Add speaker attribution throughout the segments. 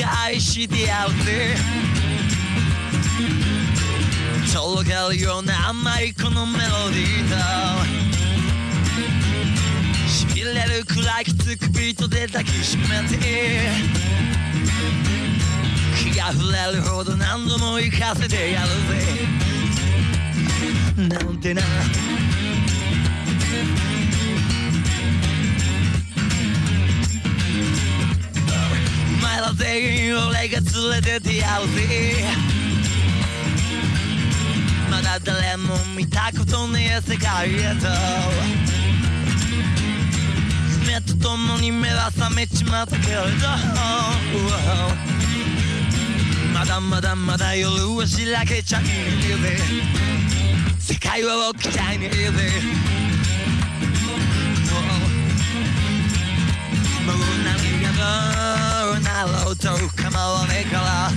Speaker 1: 愛してやるぜとろけるような甘いこのメロディーとしびれるくらいきつくビートで抱きしめて気が触れるほど何度も行かせてやるぜ。なんてな。全員俺が連れてってやるぜ。まだ誰も見たことねえ世界へと。夢とともに目は覚めちまったけれど。まだまだまだ夜はしらけちゃいねえぜ。世界は起きちゃいねえぜ。と構わねえから。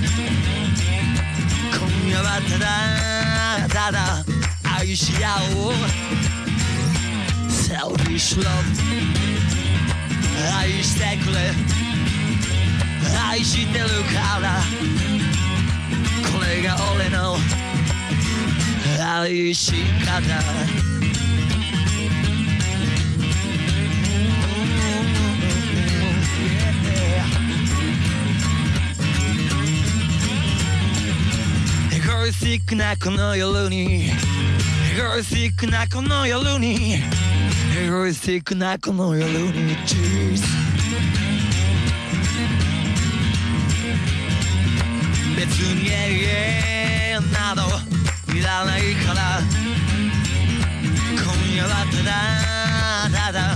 Speaker 1: 今夜はただただ愛し合おう。Selfish love 愛してくれ。愛してるから。これが俺の愛し方。ゴイスティックなこの夜に。エゴイスティックなこの夜に。エゴイスティックなこの夜に。チーズ別に永遠などいらないから。今夜はただただ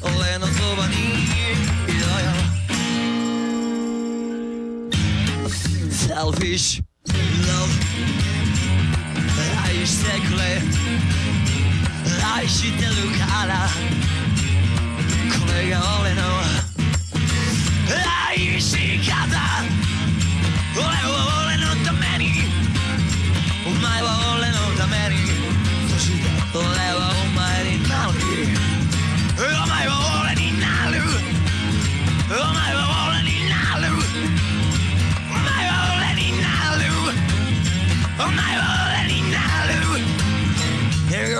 Speaker 1: 俺のそばにいろよ。Selfish くれ愛してるからこれが俺の愛し方俺は俺のためにお前は俺のためにそして俺はお前になるお前は俺になるお前は俺になるお前は俺になるお前は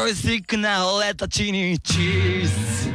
Speaker 1: ロイスティックな俺たちにチーズ。